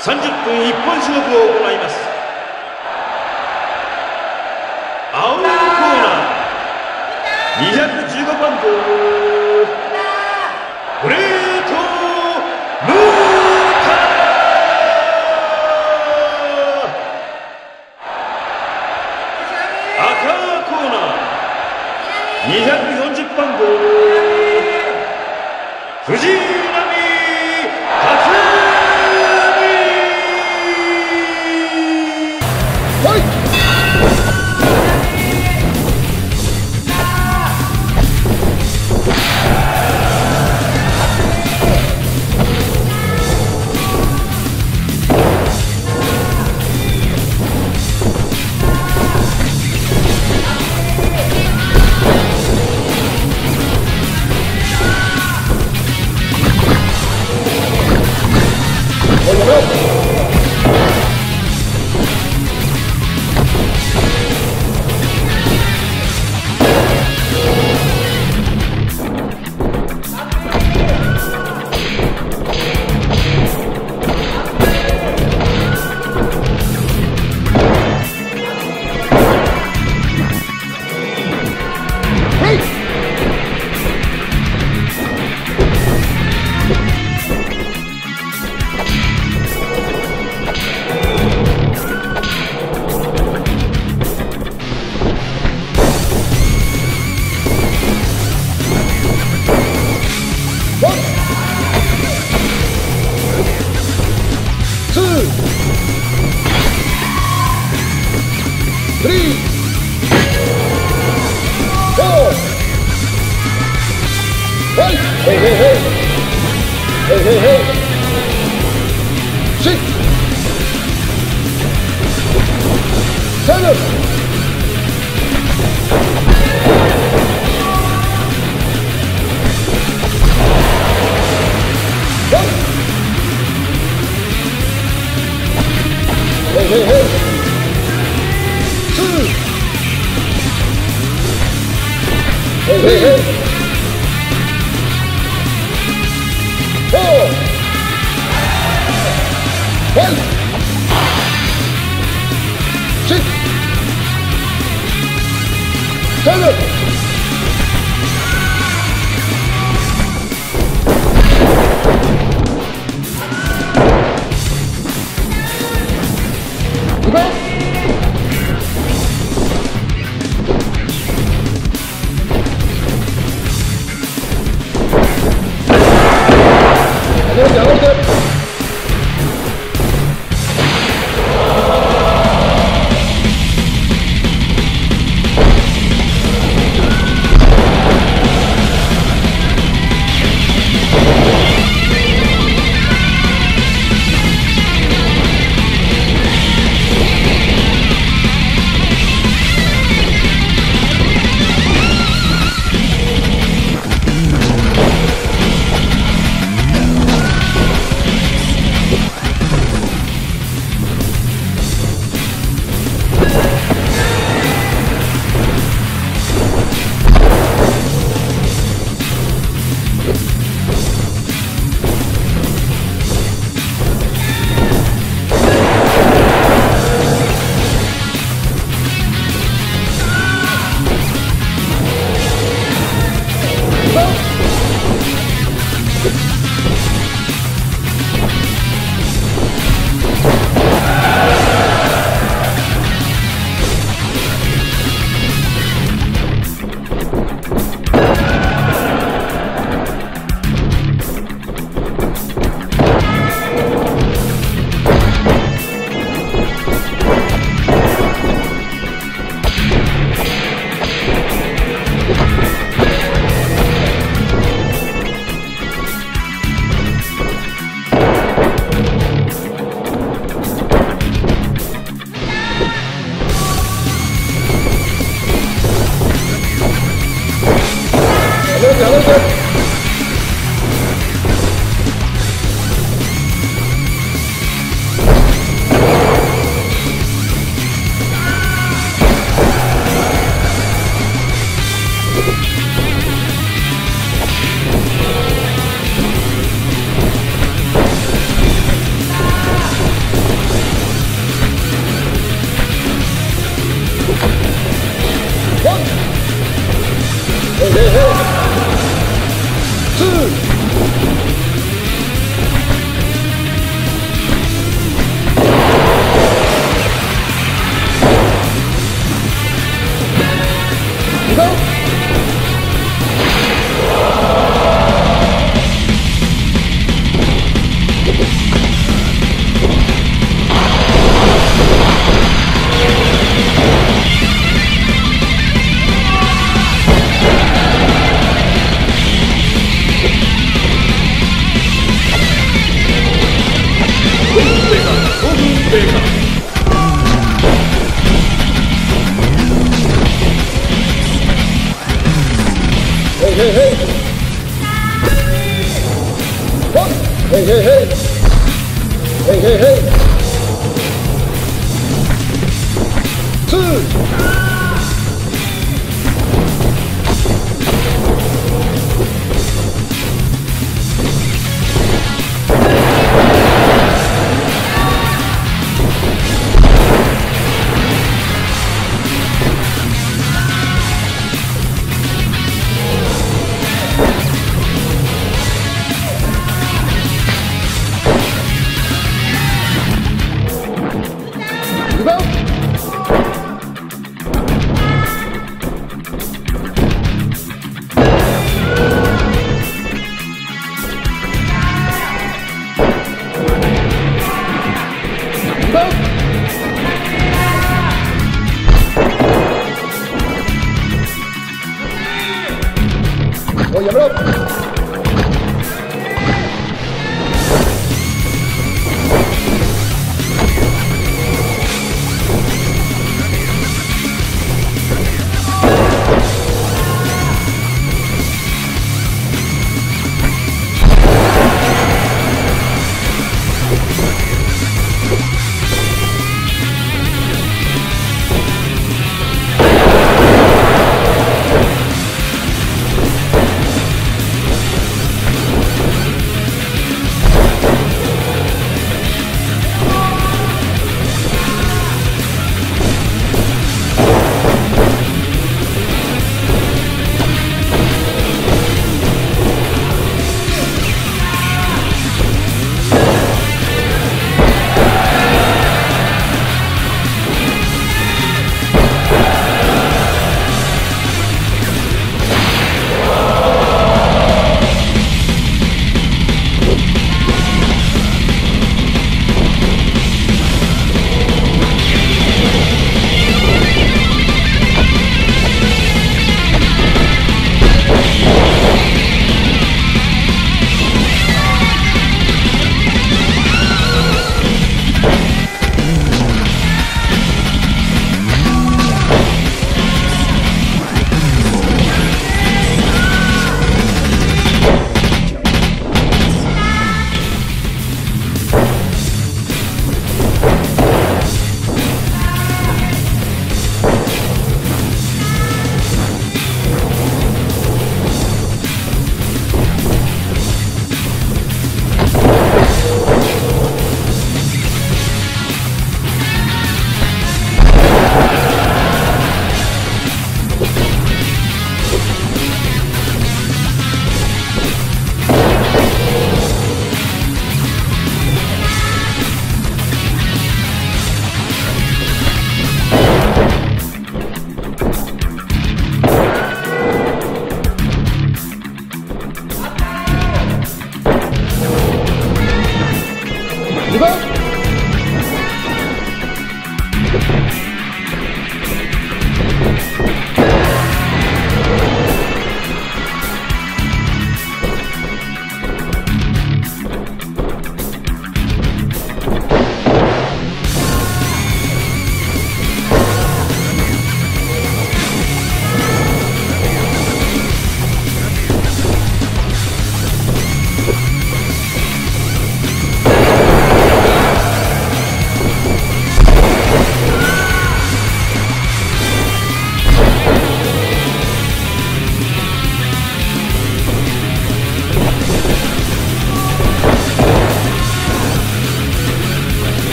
30分一本勝負を行います。青色コーナー。215番号グレートムータ赤コーナー。240番号藤井 Hey, hey, hey, hey. Hey, hey, hey. Shit. Selam. Hey, hey, hey! Two!